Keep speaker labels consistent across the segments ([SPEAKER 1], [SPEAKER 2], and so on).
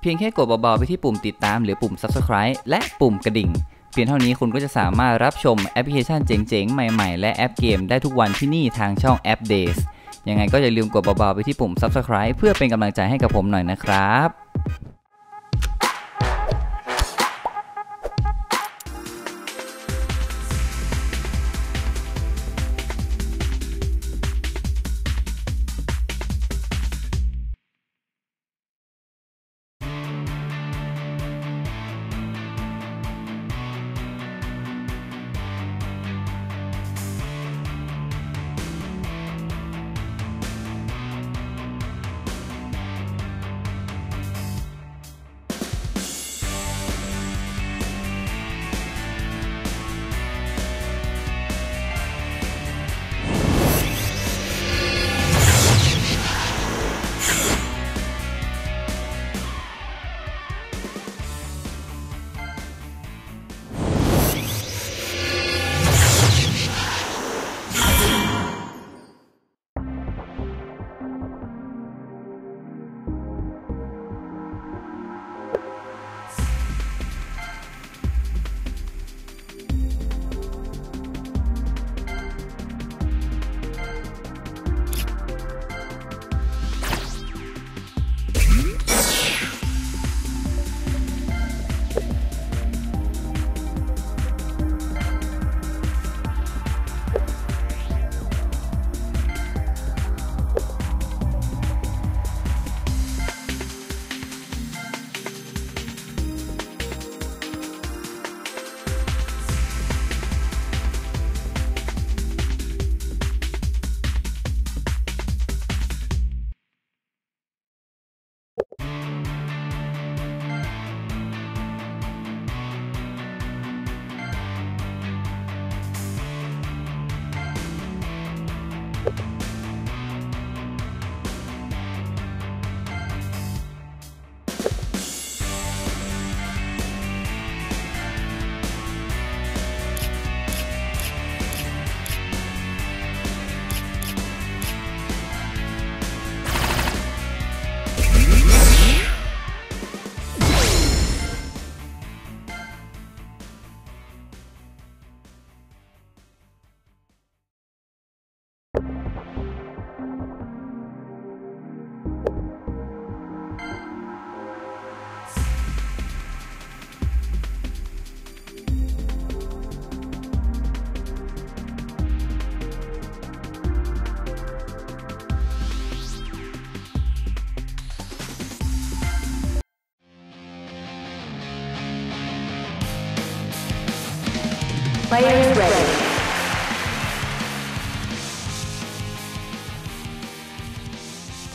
[SPEAKER 1] เพียงแค่กดเบาๆไปที่ปุ่มติดตามหรือปุ่ม subscribe และปุ่มกระดิ่ง เพียงเท่านี้คุณก็จะสามารถรับชมแอปพลิเคชันเจ๋งๆ ใหม่ๆ และแอปเกมได้ทุกวันที่นี่ทางช่องแอป Days ยังไงก็อย่าลืมกดเบาๆไปที่ปุ่ม subscribe เพื่อเป็นกำลังใจให้กับผมหน่อยนะครับ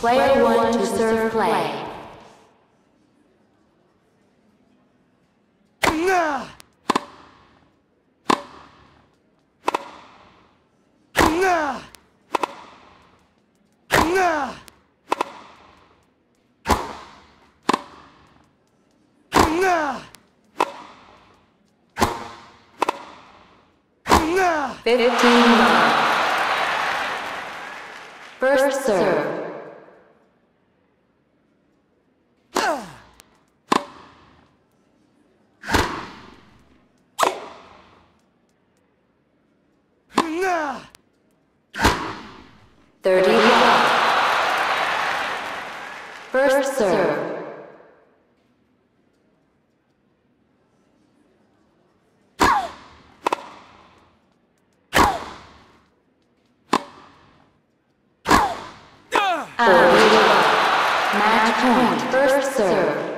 [SPEAKER 2] Player one to serve play. Fifteen. First serve. Thirty love. Serve. Ah! Forty. Match. First serve.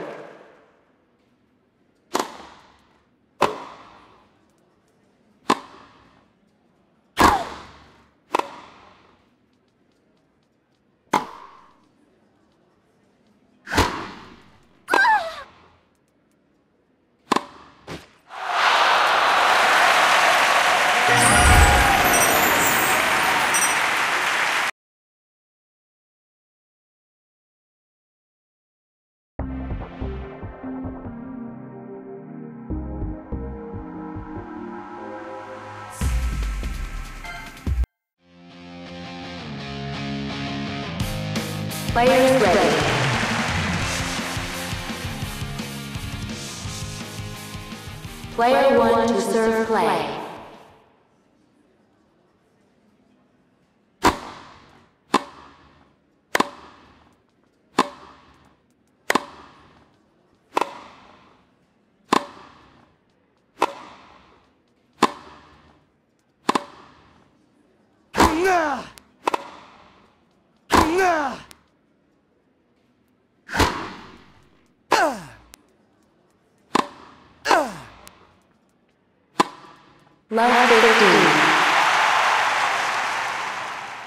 [SPEAKER 2] Love 15.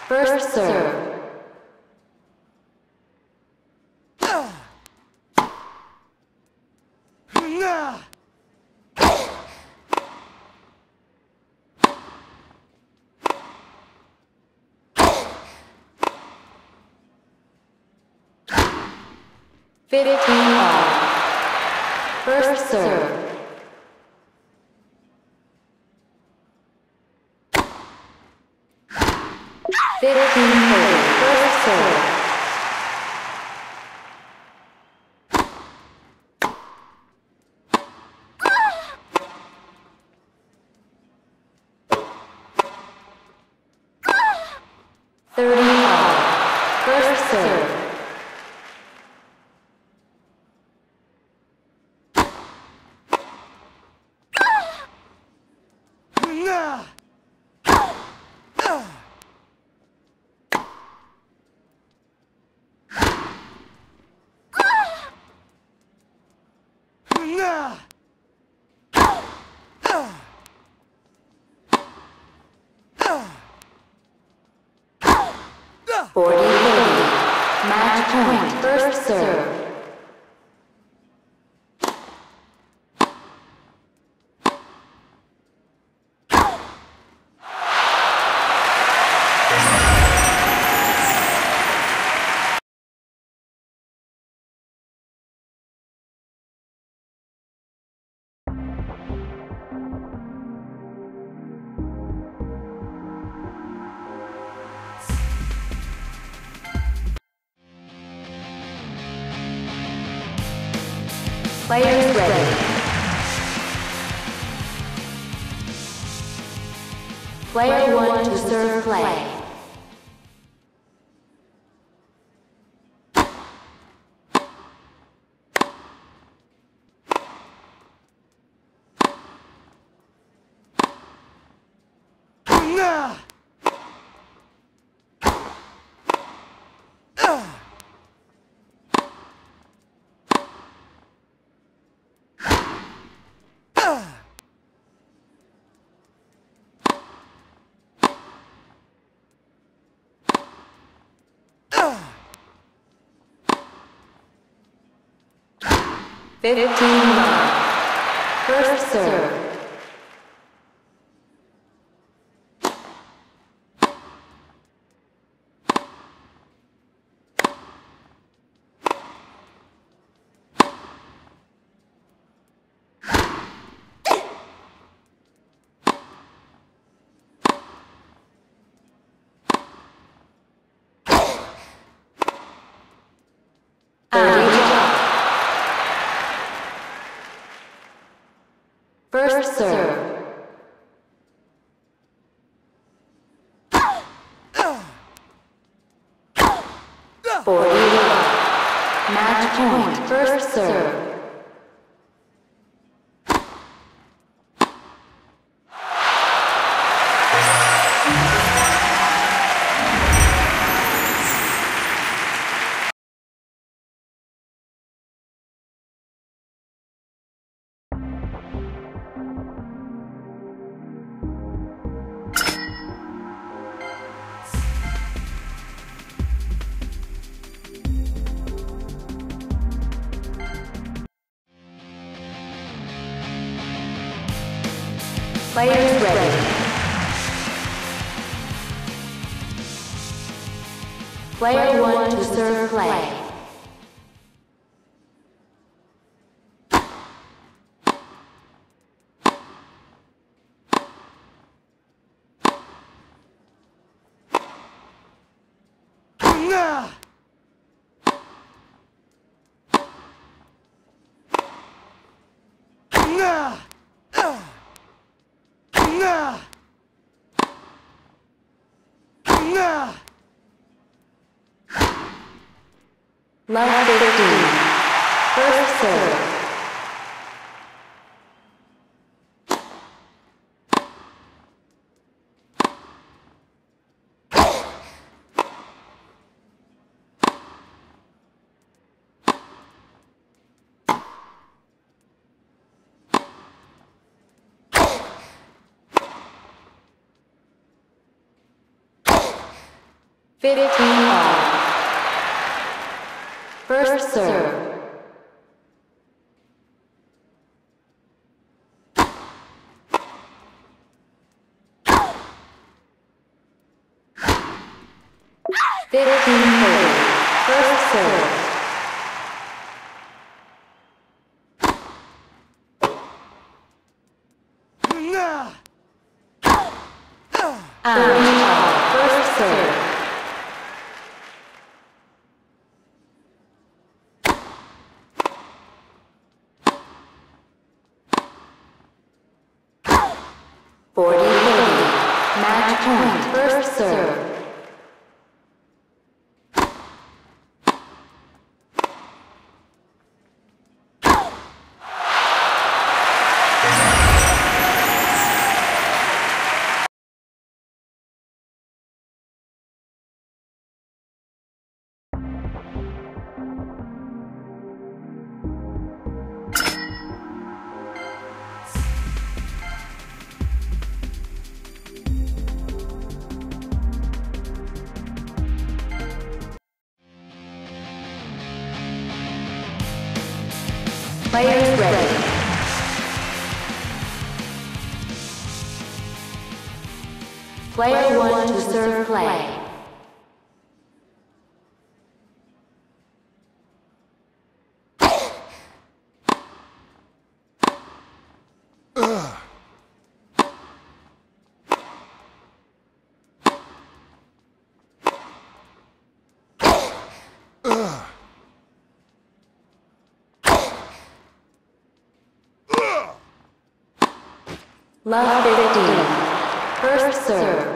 [SPEAKER 2] First serve. First serve. 40 Magic point, first serve. Players ready. Player one to serve play. Fifteen love. First serve. Player one to serve play. Fifteen all. First serve. Fifteen. First serve. Thirty all. First serve. Forty thirty. Match point. Players ready. Player one to serve play. Love 15. First serve.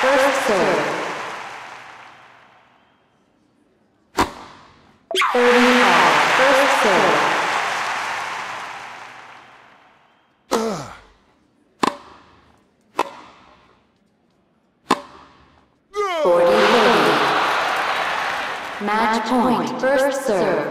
[SPEAKER 2] First serve. Match point. First serve.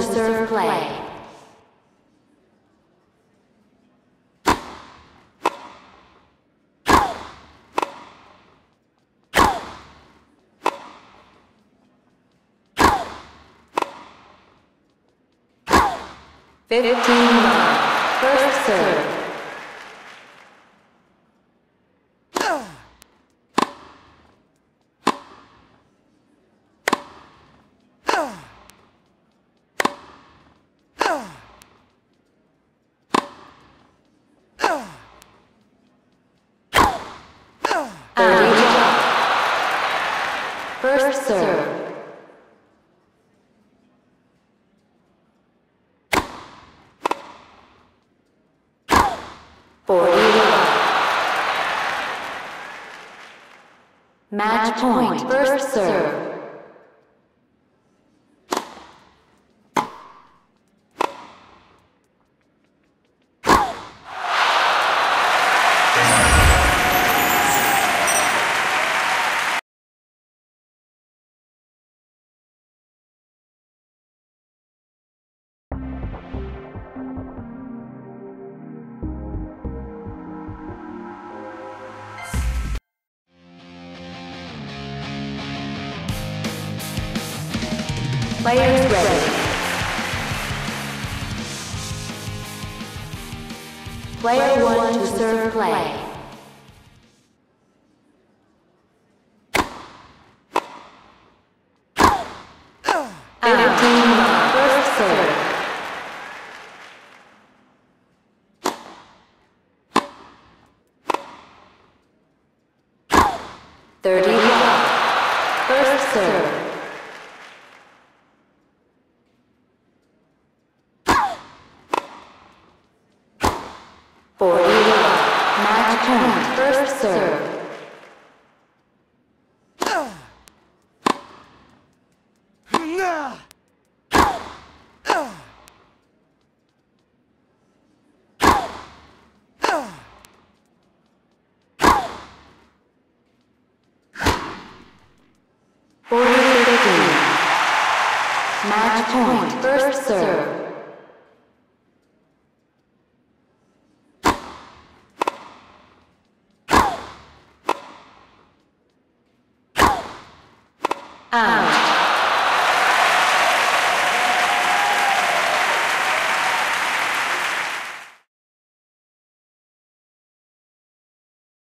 [SPEAKER 2] To serve play. Fifteen. First serve. Thirty love. First serve. Forty love. Match point. First serve. To serve play. Fifteen love. First serve. Thirty love. First serve. Forty love. Match point. First serve. Forty fifteen. Match point. First serve.